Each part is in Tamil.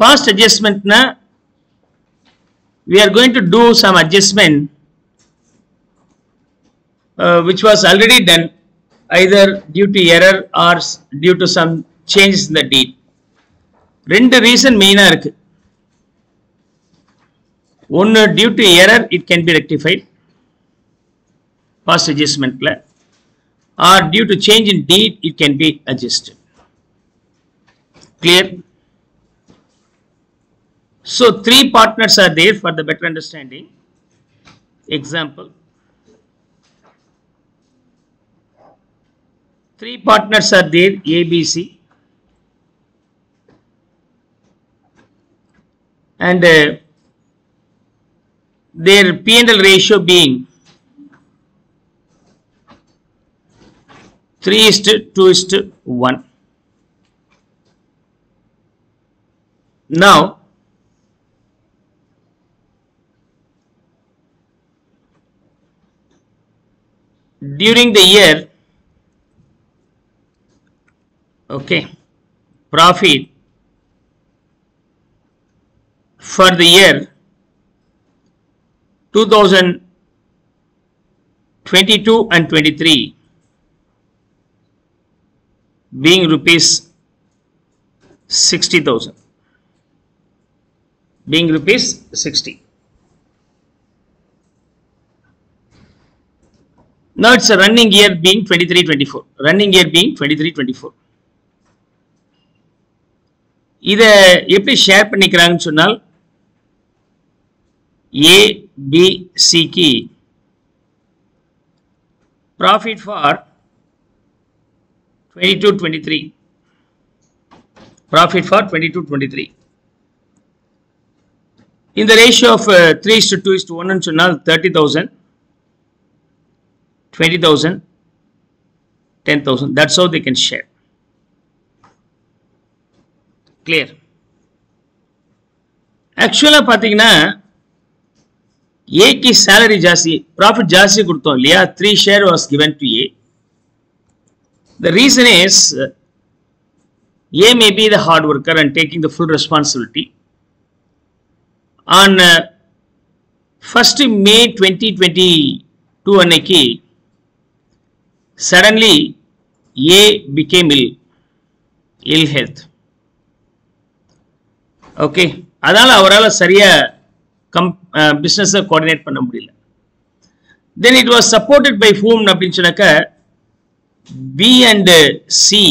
past adjustment na we are going to do some adjustment uh, which was already done either due to error or s- due to some changes in the deed ரெண்டு ரீசன் மெயினாக இருக்கு ஒன்று due to error it can be rectified past அட்ஜஸ்ட்மெண்ட்டில் or due to change in deed it can be adjusted clear So three partners are there for the better understanding. Example. Three partners are there abc and uh, their p&l ratio being 3 is to 2 is to 1 Now, during the year, okay, profit for the year 2022 and 23 being rupees 60,000 being rupees 60. Now it's a running year being 23-24. Running year being 23-24. இதை எப்படி ஷேர் பண்ணிக்கிறாங்கன்னு சொன்னால் ஏ பி சிக்கு profit for twenty two twenty three profit for twenty two twenty three இந்த the ratio of uh, 3 is to 2 is to 1 ன்னு சொன்னால் 30,000 20,000 10,000 that's how they can share. Clear? ஆக்சுவலாக பார்த்தீங்கன்னா ஏக்கு சேலரி ஜாஸ்தி ப்ராஃபிட் ஜாஸ்தி கொடுத்தோம் இல்லையா? Three share was given to A the reason is A may be the hard worker and taking the full responsibility on uh, 1st May 2022 அன்னைக்கு suddenly A became ill ill health okay அதனால அவரால் சரியா கம் பிஸ்னஸை கோஆர்டினேட் பண்ண முடியல then it was supported by whom அப்படின்னு சொன்னாக்க B and C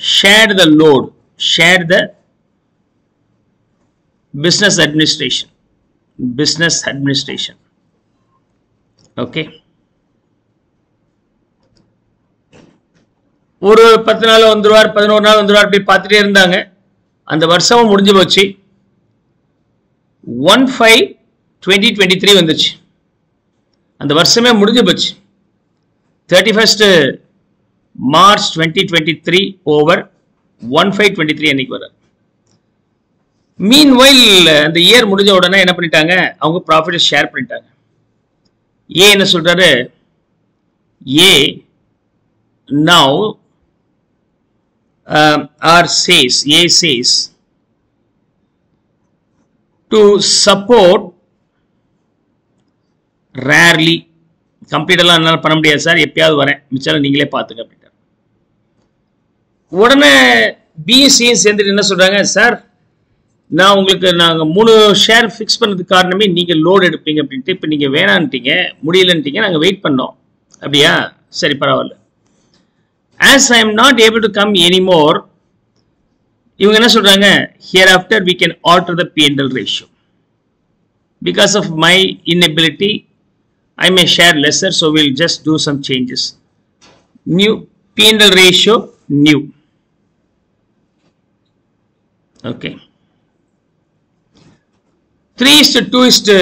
share the load share the business administration business administration okay ஒரு பத்து நாள் வந்துடுவார் பதினோரு நாள் வந்துடுவார் அப்படி பார்த்துட்டே இருந்தாங்க. அந்த வருஷமும் முடிஞ்சு போச்சு. One five twenty twenty three வந்துச்சு. அந்த வருஷமே முடிஞ்சு போச்சு. Thirty first March twenty twenty three over one five twenty three அன்னைக்கு வர்றார் மீன் வைல் அந்த இயர் முடிஞ்ச உடனே என்ன பண்ணிட்டாங்க? அவங்க ப்ராஃபிட்டை ஷேர் பண்ணிட்டாங்க. ஏ என்ன சொல்கிறாரு A now uh, R says, A says, to support rarely கம்ப்யூட்டர்லாம் என்னால் பண்ண முடியாது சார் எப்பயாவது வரேன். மிச்சாலும் நீங்களே பார்த்துக்க அப்படின்ட்டார். உடனே பிஎஸ்சியும் சேர்ந்துட்டு என்ன சொல்றாங்க சார் நான் உங்களுக்கு நாங்கள் மூணு ஷேர் ஃபிக்ஸ் பண்ணதுக்கு காரணமே நீங்கள் லோடு எடுப்பீங்க அப்படின்ட்டு இப்போ நீங்கள் வேணான்ட்டீங்க முடியலன்ட்டீங்க நாங்கள் வெயிட் பண்ணோம். அப்படியா? சரி பரவாயில்ல. As I am not able to come anymore இவங்க என்ன சொல்கிறாங்க hereafter we can alter the PNL ratio because of my inability I may share lesser so will just do some changes new PNL ratio new okay three is to two is to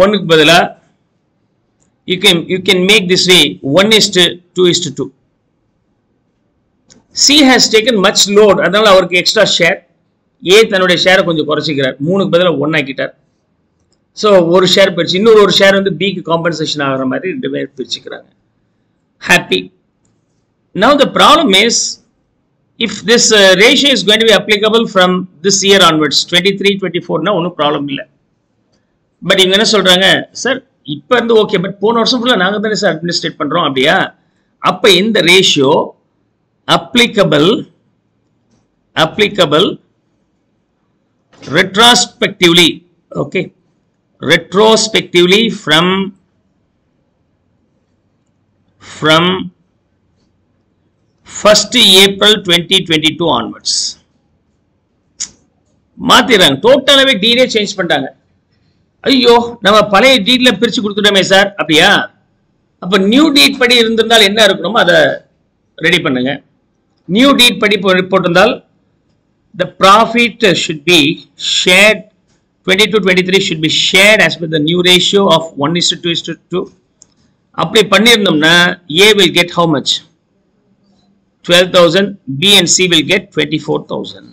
ஒன்னுக்கு பதிலாக you can you can make this way one is to two is to two C has taken much load அதனால அவருக்கு எக்ஸ்ட்ரா ஷேர் ஏ தன்னுடைய ஷேரை கொஞ்சம் குறைச்சிக்கிறார். மூணுக்கு பதிலாக ஒன் ஆக்கிட்டார். ஸோ ஒரு ஷேர் பிரிச்சு இன்னொரு ஒரு ஷேர் வந்து பிக்கு காம்பன்சேஷன் ஆகிற மாதிரி ரெண்டு பேர் பிரிச்சுக்கிறாங்க. Happy now the problem is if this ratio is going to be applicable from this year onwards twenty three twenty ஃபோர்னா ஒன்றும் ப்ராப்ளம் இல்லை. பட் இவங்க என்ன சொல்கிறாங்க சார் இப்போ இருந்து ஓகே பட் போன வருஷம் ஃபுல்லாக நாங்கள் தானே சார் அட்மினிஸ்ட்ரேட் பண்ணுறோம் அப்படியா? அப்போ இந்த ratio applicable applicable retrospectively okay? Retrospectively from from 1st April 2022 onwards. மாத்திடுறாங்க டோட்டலாகவே டீலே சேஞ்ச் பண்ணிட்டாங்க. ஐயோ நம்ம பழைய டீட்ல பிரிச்சு கொடுத்துட்டோமே சார் அப்படியா? அப்ப நியூ டீட் படி இருந்திருந்தால் என்ன இருக்கணுமோ அதை ரெடி பண்ணுங்க. நியூ டீட் படி போட்டிருந்தால் the profit uh, should be shared 22 23 should be shared as per the new ratio of 1 is to 2 is to 2 அப்படி பண்ணியிருந்தோம்னா A will get how much? 12000 B and C will get 24000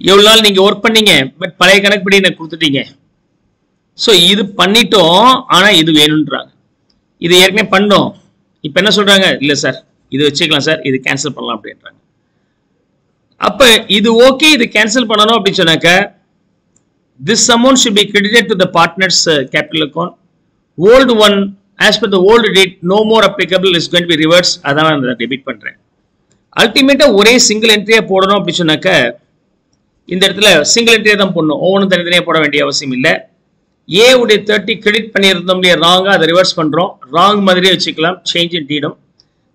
எவ்வளவு நாள் நீங்க ஒர்க் பண்ணீங்க? பட் பழைய கணக்குப்படி எனக்கு கொடுத்துட்டீங்க. ஸோ இது பண்ணிட்டோம் ஆனால் இது வேணுன்றாங்க இது ஏற்கனவே பண்ணோம். இப்போ என்ன சொல்றாங்க? இல்லை சார் இது வச்சுக்கலாம் சார் இது கேன்சல் பண்ணலாம் அப்படின்றாங்க. அப்போ இது ஓகே இது கேன்சல் பண்ணணும் அப்படின்னு சொன்னாக்க this amount should be credit to the partners capital account old one as per the old date no more applicable is going be reverse அதான் நான் டெபிட் பண்ணுறேன் அல்டிமேட்டாக ஒரே சிங்கிள் என்ட்ரியாக போடணும் அப்படின்னு சொன்னாக்க இந்த இடத்துல சிங்கிள் என்ட்ரியாக தான் போடணும். ஒவ்வொன்றும் தனித்தனியாக போட வேண்டிய அவசியம் இல்லை. ஏ உடைய தேர்ட்டி கிரெடிட் பண்ணியிருந்தோம் இல்லையா அதை ரிவர்ஸ் பண்ணுறோம் ராங் மாதிரியே வச்சுக்கலாம். சேஞ்ச் இன் டீடும்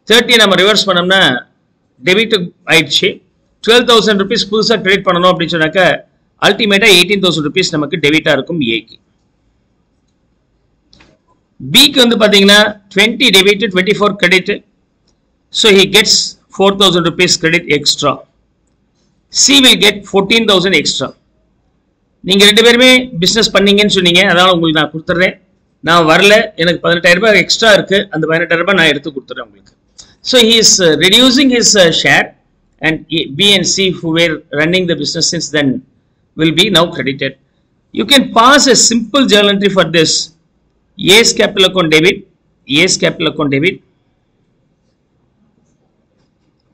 தேர்ட்டி நம்ம ரிவர்ஸ் பண்ணோம்னா டெபிட் ஆயிடுச்சு. டுவெல் தௌசண்ட் ருபீஸ் புதுசாக ட்ரேட் பண்ணணும் அப்படின்னு சொன்னாக்க அல்டிமேட்டாக எயிட்டீன் தௌசண்ட் ருபீஸ் நமக்கு டெபிட்டாக இருக்கும் ஏக்கு பிக்கு வந்து பார்த்தீங்கன்னா twenty debit twenty four credit so he gets four thousand rupees credit extra C will get fourteen thousand extra நீங்கள் ரெண்டு பேருமே பிஸ்னஸ் பண்ணீங்கன்னு சொன்னீங்க அதனால் உங்களுக்கு நான் கொடுத்துட்றேன் நான் வரல எனக்கு பதினெட்டாயிரம் ரூபாய் எக்ஸ்ட்ரா இருக்குது அந்த பதினெட்டாயிரம் ரூபாய் நான் எடுத்து கொடுத்துட்றேன் உங்களுக்கு. So he is uh, reducing his uh, share and B and C who were running the business since then will be now credited. You can pass a simple journal entry for this. Yes capital account debit, Yes capital account debit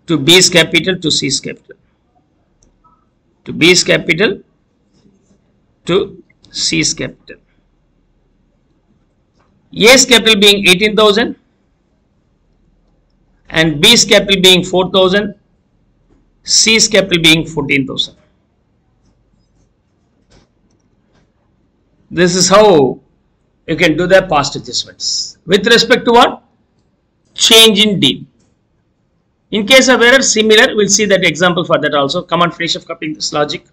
to B's capital to C's capital to B's capital to C's capital. Yes capital being 18,000 and B's capital being 4,000, C's capital being 14,000. This is how you can do the past adjustments. With respect to what? Change in D. In case of error, similar, we'll see that example for that also. Come on, finish up copying this logic.